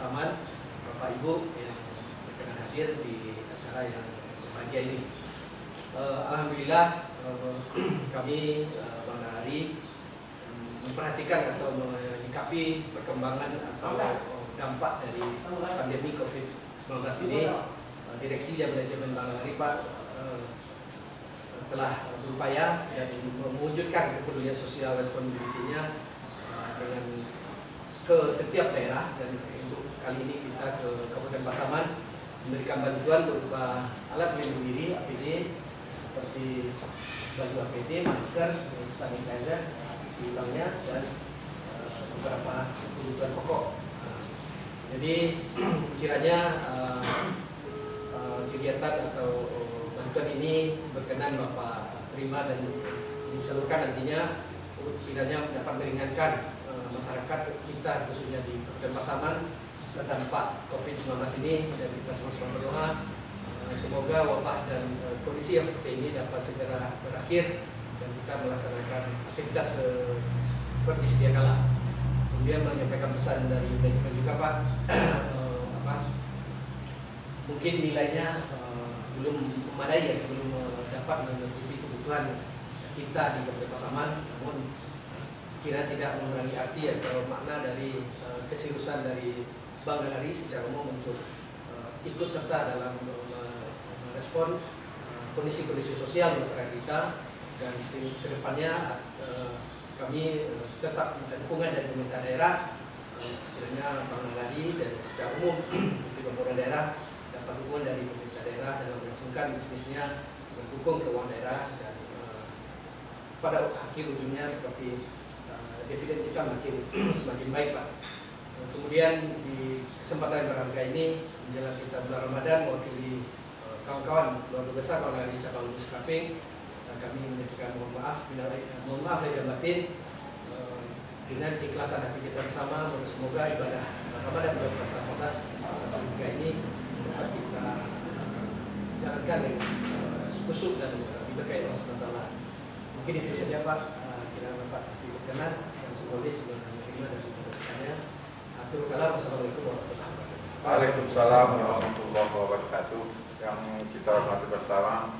Pasaman, Bapak Ibu yang berkenan hadir di acara yang berbahagia ini. Uh, Alhamdulillah uh, kami uh, Bang Nahari memperhatikan atau menyikapi perkembangan atau dampak dari pandemi COVID-19 ini. Uh, Direksi dan Manajemen Bang Nahari Pak uh, telah berupaya dan mewujudkan kepedulian sosial responsibility-nya uh, dengan ke setiap daerah dan untuk kali ini kita ke Kabupaten Pasaman memberikan bantuan berupa alat pelindung diri APD seperti baju APD, masker, sanitizer, isi ulangnya dan uh, beberapa kebutuhan pokok. Jadi kiranya uh, kegiatan atau bantuan ini berkenan Bapak terima dan disalurkan nantinya kiranya dapat meringankan masyarakat kita khususnya di Kabupaten Pasaman terdampak COVID-19 ini dan kita sama-sama berdoa uh, semoga wabah dan uh, kondisi yang seperti ini dapat segera berakhir dan kita melaksanakan aktivitas seperti sedia kala. Kemudian menyampaikan pesan dari manajemen juga Pak, apa, mungkin nilainya belum memadai ya, belum dapat menutupi kebutuhan kita di Kabupaten Pasaman, namun kira tidak mengurangi arti atau makna dari uh, keseriusan dari Bank Nagari secara umum untuk uh, ikut serta dalam merespon uh, kondisi-kondisi sosial masyarakat kita dan di ke depannya uh, kami uh, tetap minta dukungan dari pemerintah daerah. Uh, kiranya Bank Nagari dan secara umum di pemerintah daerah dapat dukungan dari pemerintah daerah dalam melangsungkan bisnisnya mendukung keuangan daerah dan uh, pada akhir ujungnya seperti uh, dividen kita makin semakin baik Pak. Kemudian di kesempatan yang berharga ini menjelang kita bulan Ramadan mewakili kawan-kawan keluarga besar Bang dari cabang Lubus Kaping kami menyampaikan mohon maaf mohon maaf lahir batin dengan keikhlasan hati kita bersama semoga ibadah Ramadan bulan puasa 14 pasal tiga ini dapat kita jalankan dengan khusyuk dan diberkahi Allah Subhanahu wa. Mungkin itu saja Pak, kira Bapak diperkenan secara simbolis menerima dan menjelaskannya. Assalamualaikum warahmatullahi wabarakatuh. Waalaikumsalam warahmatullahi wabarakatuh. Yang kita hormati bersama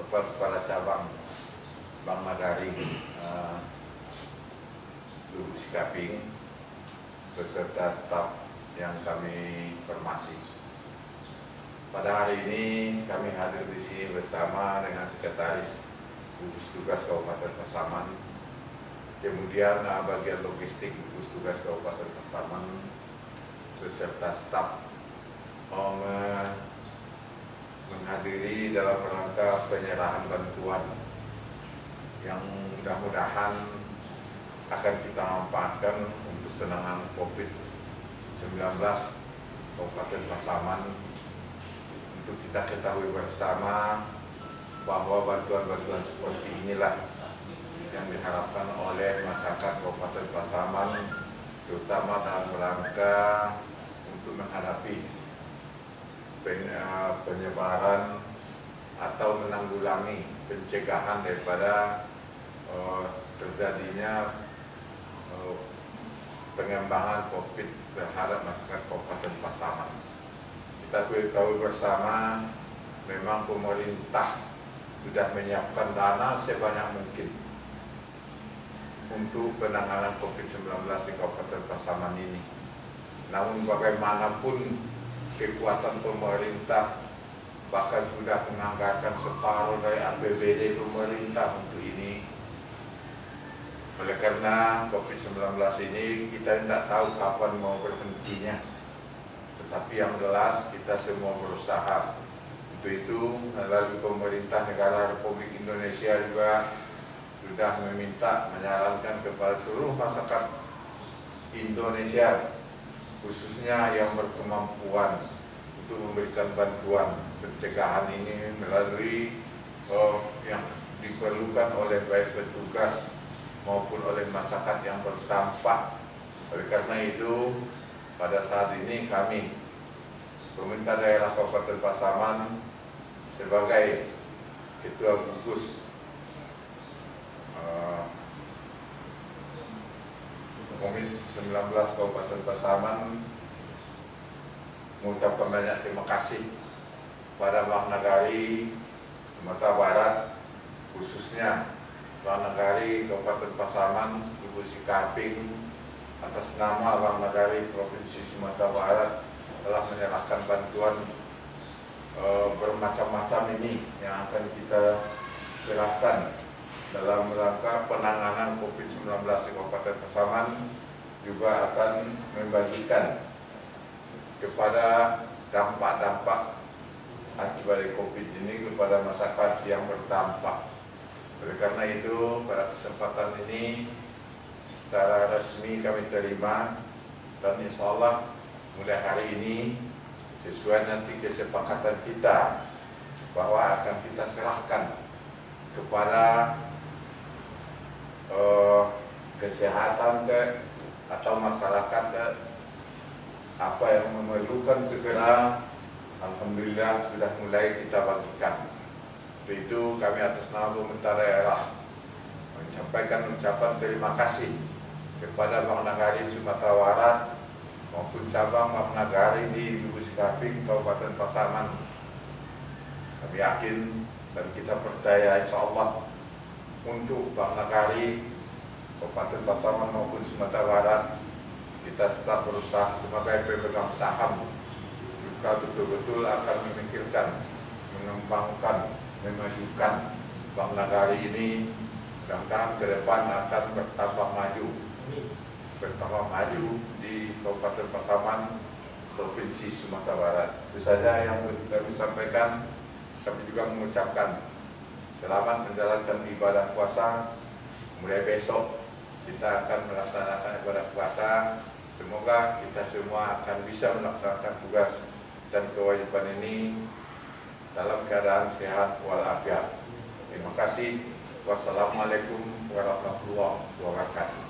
Bapak Kepala Cabang Bank Madari uh, Lubis Kaping beserta staf yang kami hormati. Pada hari ini kami hadir di sini bersama dengan Sekretaris Gugus Tugas Kabupaten Pasaman. Kemudian uh, bagian logistik gugus tugas Kabupaten Pasaman beserta staf um, menghadiri dalam rangka penyerahan bantuan yang mudah-mudahan akan kita manfaatkan untuk penanganan COVID-19 Kabupaten Pasaman. Untuk kita ketahui bersama bahwa bantuan-bantuan seperti inilah yang diharapkan oleh masyarakat Kabupaten Pasaman terutama dalam rangka untuk menghadapi penyebaran atau menanggulangi pencegahan daripada uh, terjadinya uh, pengembangan COVID terhadap masyarakat Kabupaten Pasaman. Kita tahu bersama memang pemerintah sudah menyiapkan dana sebanyak mungkin untuk penanganan COVID-19 di Kabupaten Pasaman ini. Namun bagaimanapun kekuatan pemerintah bahkan sudah menganggarkan separuh dari APBD pemerintah untuk ini. Oleh karena COVID-19 ini kita tidak tahu kapan mau berhentinya. Tetapi yang jelas kita semua berusaha. Itu melalui pemerintah negara Republik Indonesia juga sudah meminta menyarankan kepada seluruh masyarakat Indonesia khususnya yang berkemampuan untuk memberikan bantuan pencegahan ini melalui oh, yang diperlukan oleh baik petugas maupun oleh masyarakat yang berdampak. Oleh karena itu, pada saat ini kami pemerintah daerah Kabupaten Pasaman sebagai ketua gugus uh, COVID-19 Kabupaten Pasaman mengucapkan banyak terima kasih pada Bang Nagari Sumatera Barat khususnya Bang Nagari Kabupaten Pasaman Ibu Sikaping atas nama Bang Nagari Provinsi Sumatera Barat telah menyerahkan bantuan e, bermacam-macam ini yang akan kita serahkan dalam rangka penanganan COVID-19 di Kabupaten Pasaman juga akan membagikan kepada dampak-dampak akibat COVID ini kepada masyarakat yang berdampak. Oleh karena itu, pada kesempatan ini secara resmi kami terima dan insya Allah mulai hari ini sesuai nanti kesepakatan kita bahwa akan kita serahkan kepada uh, kesehatan ke atau masyarakat ke apa yang memerlukan segera Alhamdulillah sudah mulai kita bagikan. Itu kami atas nama pemerintah daerah Menyampaikan ucapan terima kasih Kepada Bang Nagari Sumatera Barat Maupun cabang Bang Nagari di Lubus Kaping, Kabupaten Pasaman Kami yakin dan kita percaya insya Allah Untuk Bang Nagari Kabupaten Pasaman maupun Sumatera Barat kita tetap berusaha sebagai pemegang saham. Juga betul-betul akan memikirkan, mengembangkan, memajukan Bank Nagari ini. Mudah-mudahan ke depan akan bertambah maju bertambah maju di Kabupaten Pasaman Provinsi Sumatera Barat itu saja yang kami sampaikan kami juga mengucapkan selamat menjalankan ibadah puasa mulai besok kita akan melaksanakan ibadah puasa Semoga kita semua akan bisa melaksanakan tugas dan kewajiban ini dalam keadaan sehat walafiat. Terima kasih. Wassalamualaikum warahmatullahi wabarakatuh.